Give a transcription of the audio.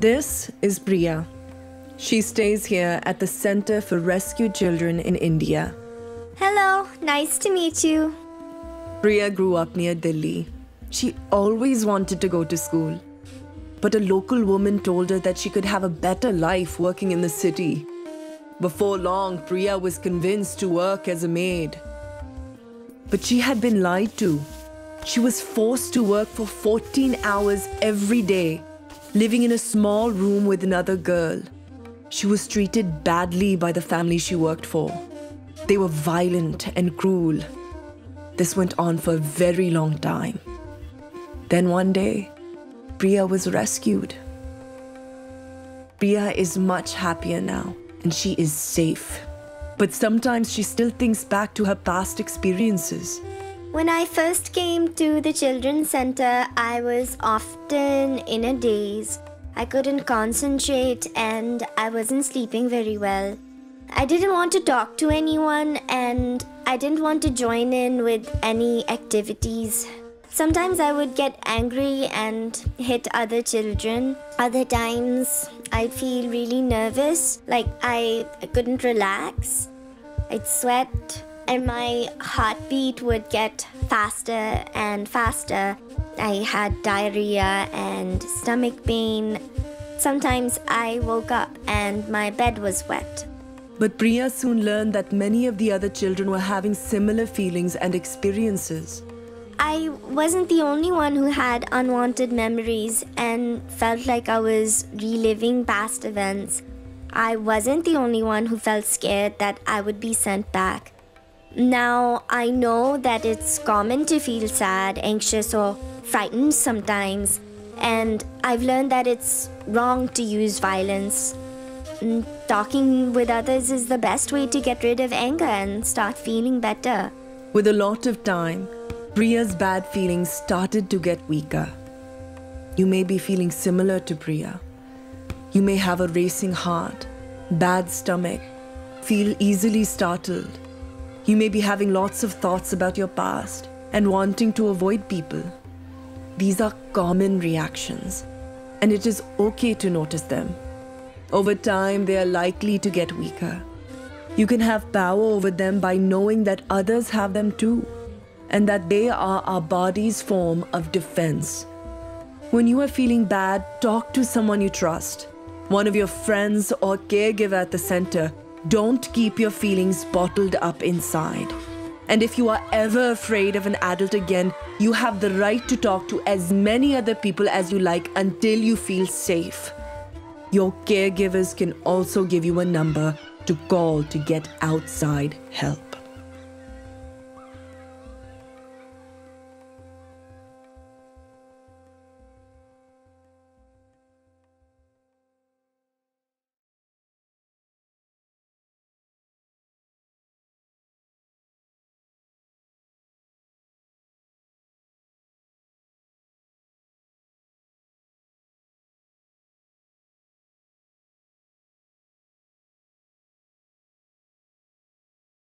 This is Priya. She stays here at the Center for Rescued Children in India. Hello, nice to meet you. Priya grew up near Delhi. She always wanted to go to school. But a local woman told her that she could have a better life working in the city. Before long, Priya was convinced to work as a maid. But she had been lied to. She was forced to work for 14 hours every day, living in a small room with another girl. She was treated badly by the family she worked for. They were violent and cruel. This went on for a very long time. Then one day, Priya was rescued. Priya is much happier now and she is safe. But sometimes she still thinks back to her past experiences. When I first came to the children's center, I was often in a daze. I couldn't concentrate and I wasn't sleeping very well. I didn't want to talk to anyone and I didn't want to join in with any activities. Sometimes I would get angry and hit other children. Other times I'd feel really nervous, like I couldn't relax. I'd sweat and my heartbeat would get faster and faster. I had diarrhea and stomach pain. Sometimes I woke up and my bed was wet. But Priya soon learned that many of the other children were having similar feelings and experiences. I wasn't the only one who had unwanted memories and felt like I was reliving past events. I wasn't the only one who felt scared that I would be sent back. Now I know that it's common to feel sad, anxious, or frightened sometimes, and I've learned that it's wrong to use violence. Mm, Talking with others is the best way to get rid of anger and start feeling better. With a lot of time, Priya's bad feelings started to get weaker. You may be feeling similar to Priya. You may have a racing heart, bad stomach, feel easily startled. You may be having lots of thoughts about your past and wanting to avoid people. These are common reactions, and it is okay to notice them. Over time, they are likely to get weaker. You can have power over them by knowing that others have them too, and that they are our body's form of defense. When you are feeling bad, talk to someone you trust, one of your friends or caregiver at the center. Don't keep your feelings bottled up inside. And if you are ever afraid of an adult again, you have the right to talk to as many other people as you like until you feel safe. Your caregivers can also give you a number to call to get outside help.